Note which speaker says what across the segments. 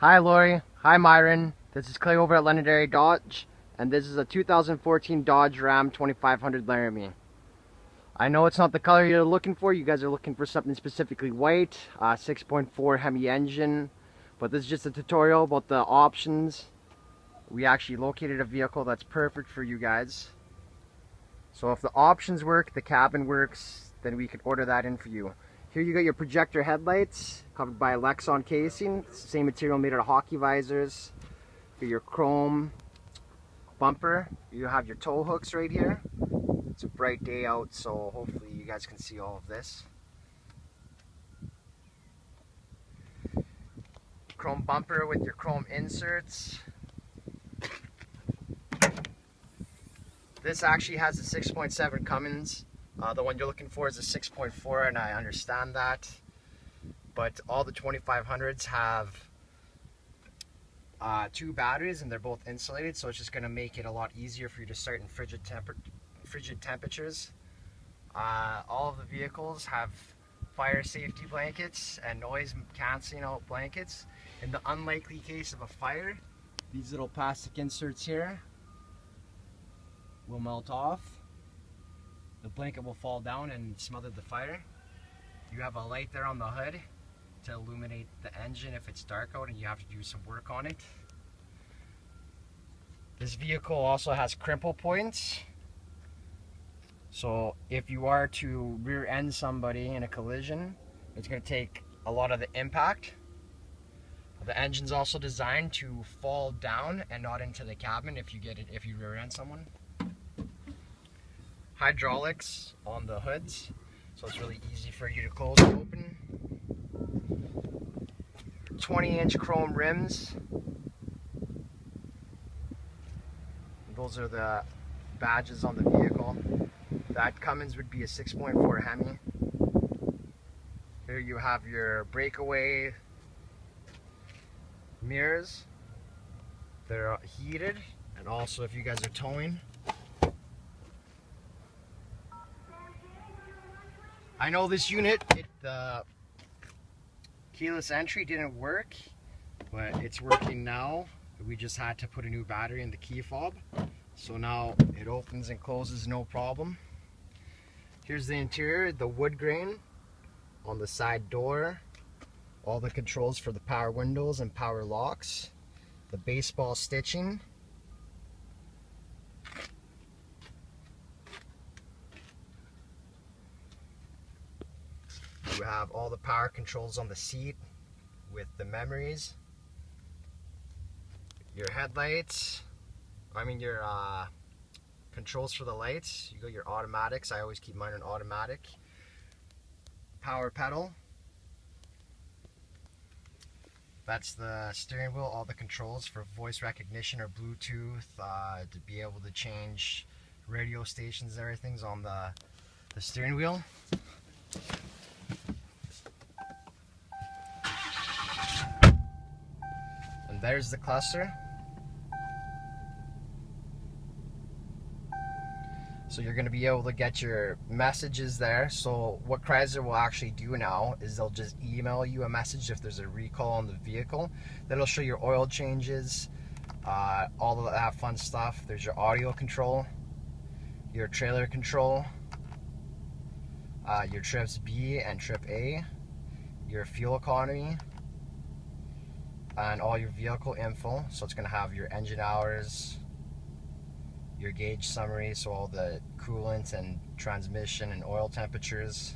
Speaker 1: Hi Lori, hi Myron. This is Clay over at Londonderry Dodge, and this is a 2014 Dodge Ram 2500 Laramie. I know it's not the color you're looking for. You guys are looking for something specifically white, uh, 6.4 Hemi engine, but this is just a tutorial about the options. We actually located a vehicle that's perfect for you guys. So if the options work, the cabin works, then we can order that in for you. Here you got your projector headlights covered by Lexan casing. Same material made out of hockey visors. For your chrome bumper, you have your tow hooks right here. It's a bright day out, so hopefully you guys can see all of this. Chrome bumper with your chrome inserts. This actually has a 6.7 Cummins. Uh, the one you're looking for is a 6.4 and I understand that. But all the 2500s have uh, two batteries and they're both insulated so it's just going to make it a lot easier for you to start in frigid, temper frigid temperatures. Uh, all of the vehicles have fire safety blankets and noise cancelling out blankets. In the unlikely case of a fire, these little plastic inserts here will melt off. The blanket will fall down and smother the fire. You have a light there on the hood to illuminate the engine if it's dark out and you have to do some work on it. This vehicle also has crumple points. So if you are to rear end somebody in a collision, it's going to take a lot of the impact. The engine's also designed to fall down and not into the cabin if you get it if you rear end someone hydraulics on the hoods so it's really easy for you to close and open. 20 inch chrome rims. Those are the badges on the vehicle. That Cummins would be a 6.4 Hemi. Here you have your breakaway mirrors. They're heated and also if you guys are towing I know this unit, it, uh, keyless entry didn't work, but it's working now. We just had to put a new battery in the key fob. So now it opens and closes no problem. Here's the interior, the wood grain on the side door, all the controls for the power windows and power locks, the baseball stitching, You have all the power controls on the seat with the memories. Your headlights, I mean your uh, controls for the lights. You got your automatics. I always keep mine on automatic. Power pedal. That's the steering wheel, all the controls for voice recognition or Bluetooth, uh, to be able to change radio stations and everything's on the, the steering wheel. There's the cluster. So you're going to be able to get your messages there. So what Chrysler will actually do now is they'll just email you a message if there's a recall on the vehicle. That'll show your oil changes, uh, all of that fun stuff. There's your audio control, your trailer control, uh, your trips B and trip A, your fuel economy, and all your vehicle info. So it's going to have your engine hours, your gauge summary, so all the coolant and transmission and oil temperatures,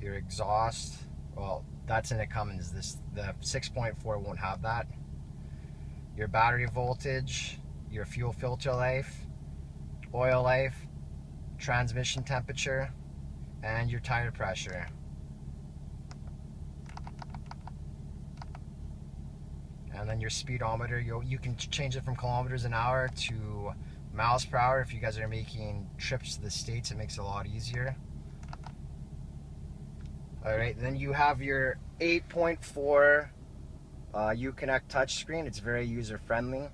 Speaker 1: your exhaust. Well, that's in the Cummins. This the 6.4 won't have that. Your battery voltage, your fuel filter life, oil life, transmission temperature, and your tire pressure. And then your speedometer you you can change it from kilometers an hour to miles per hour if you guys are making trips to the states it makes it a lot easier. All right then you have your 8.4 uh, Uconnect touchscreen it's very user friendly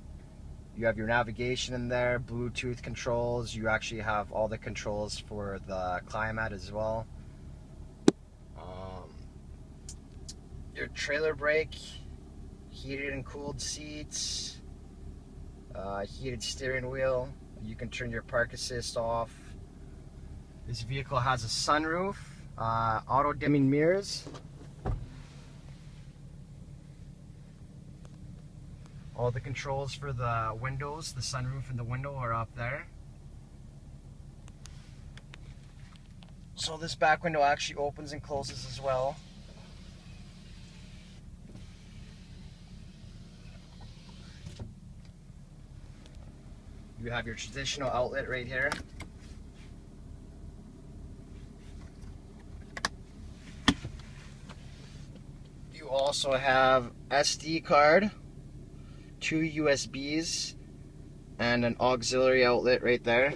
Speaker 1: you have your navigation in there Bluetooth controls you actually have all the controls for the climate as well. Your trailer brake, heated and cooled seats, uh, heated steering wheel. You can turn your park assist off. This vehicle has a sunroof, uh, auto dimming mirrors. All the controls for the windows, the sunroof and the window are up there. So this back window actually opens and closes as well. You have your traditional outlet right here. You also have SD card, two USBs, and an auxiliary outlet right there.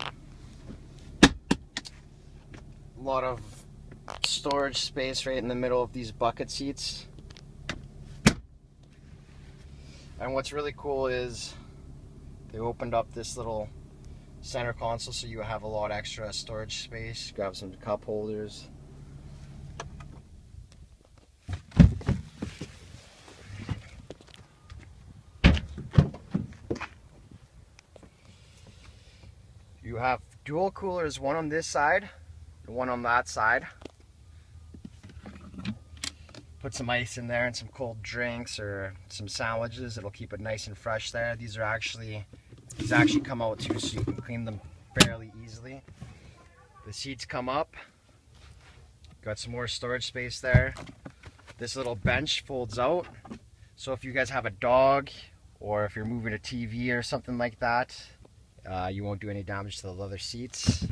Speaker 1: A lot of storage space right in the middle of these bucket seats. And what's really cool is they opened up this little center console so you have a lot extra storage space. Grab some cup holders. You have dual coolers, one on this side and one on that side put some ice in there and some cold drinks or some sandwiches. It'll keep it nice and fresh there. These are actually, these actually come out too so you can clean them fairly easily. The seats come up. Got some more storage space there. This little bench folds out. So if you guys have a dog or if you're moving a TV or something like that, uh, you won't do any damage to the leather seats.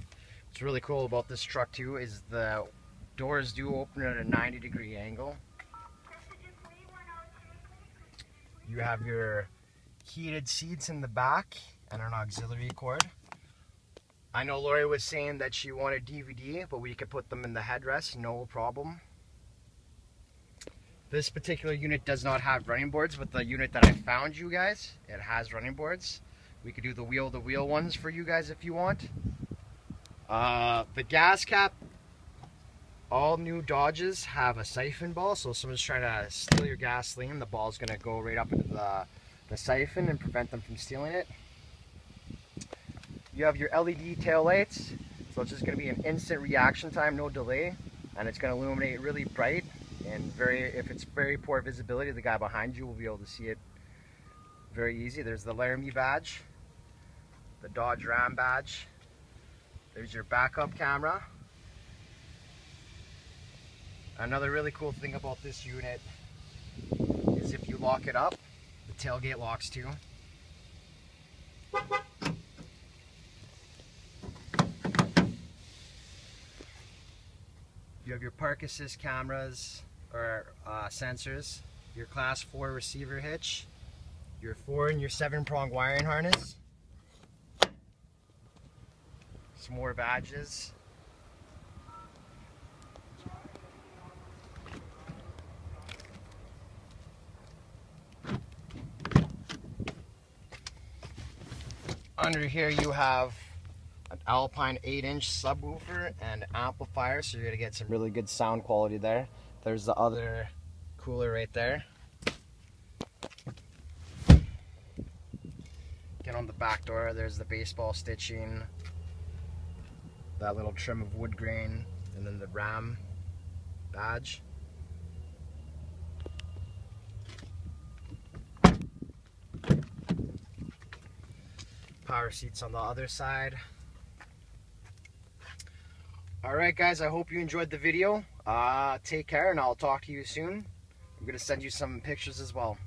Speaker 1: What's really cool about this truck too is the doors do open at a 90 degree angle You have your heated seats in the back and an auxiliary cord. I know Lori was saying that she wanted DVD, but we could put them in the headrest, no problem. This particular unit does not have running boards, but the unit that I found you guys, it has running boards. We could do the wheel-to-wheel -wheel ones for you guys if you want. Uh, the gas cap all new Dodges have a siphon ball, so if someone's trying to steal your gasoline, the ball's going to go right up into the, the siphon and prevent them from stealing it. You have your LED tail lights, so it's just going to be an instant reaction time, no delay, and it's going to illuminate really bright, and very if it's very poor visibility, the guy behind you will be able to see it very easy. There's the Laramie badge, the Dodge Ram badge, there's your backup camera, Another really cool thing about this unit is if you lock it up, the tailgate locks too. You have your park assist cameras or uh, sensors, your class 4 receiver hitch, your 4 and your 7 prong wiring harness, some more badges, under here you have an Alpine 8 inch subwoofer and amplifier so you're gonna get some really good sound quality there. There's the other cooler right there. Get on the back door, there's the baseball stitching, that little trim of wood grain, and then the Ram badge. Power seats on the other side. Alright guys, I hope you enjoyed the video. Uh, take care and I'll talk to you soon. I'm going to send you some pictures as well.